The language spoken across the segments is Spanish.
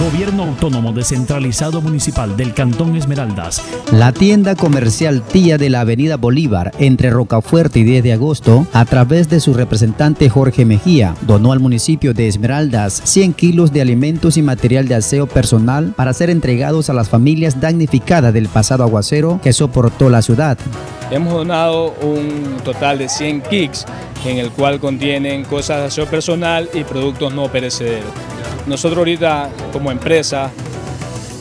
Gobierno Autónomo Descentralizado Municipal del Cantón Esmeraldas. La tienda comercial Tía de la Avenida Bolívar entre Rocafuerte y 10 de agosto, a través de su representante Jorge Mejía, donó al municipio de Esmeraldas 100 kilos de alimentos y material de aseo personal para ser entregados a las familias damnificadas del pasado aguacero que soportó la ciudad. Hemos donado un total de 100 kits en el cual contienen cosas de aseo personal y productos no perecederos. Nosotros ahorita como empresa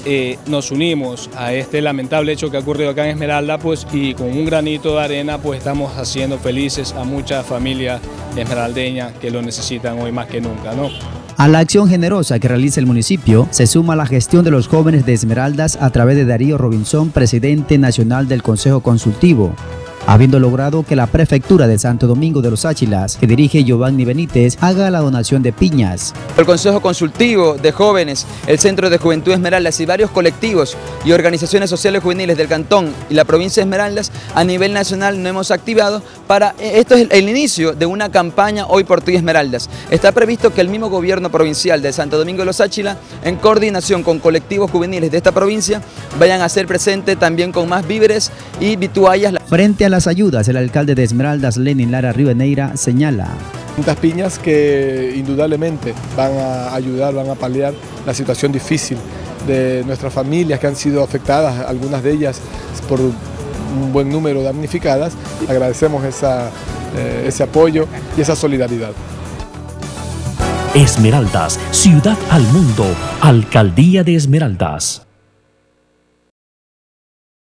eh, nos unimos a este lamentable hecho que ha ocurrido acá en Esmeralda pues, y con un granito de arena pues estamos haciendo felices a muchas familias esmeraldeñas que lo necesitan hoy más que nunca. ¿no? A la acción generosa que realiza el municipio se suma la gestión de los jóvenes de Esmeraldas a través de Darío Robinson, presidente nacional del Consejo Consultivo, habiendo logrado que la prefectura de Santo Domingo de los Áchilas, que dirige Giovanni Benítez, haga la donación de piñas. El Consejo Consultivo de Jóvenes, el Centro de Juventud Esmeraldas y varios colectivos y organizaciones sociales juveniles del Cantón y la provincia de Esmeraldas a nivel nacional no hemos activado para, eh, esto es el inicio de una campaña Hoy por ti Esmeraldas. Está previsto que el mismo gobierno provincial de Santo Domingo de los Áchilas, en coordinación con colectivos juveniles de esta provincia, vayan a ser presentes también con más víveres y vituallas. Frente a las ayudas, el alcalde de Esmeraldas, Lenin Lara Rivadeneira, señala. Estas piñas que indudablemente van a ayudar, van a paliar la situación difícil de nuestras familias que han sido afectadas, algunas de ellas por un buen número damnificadas. Agradecemos esa, eh, ese apoyo y esa solidaridad. Esmeraldas, ciudad al mundo, alcaldía de Esmeraldas.